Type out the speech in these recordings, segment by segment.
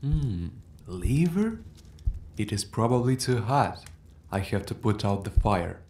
Hmm, liver? It is probably too hot. I have to put out the fire.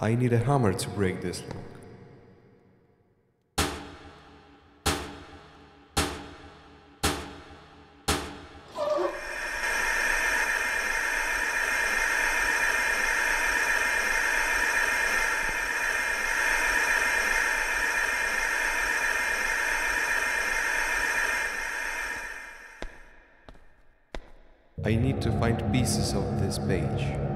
I need a hammer to break this lock. I need to find pieces of this page.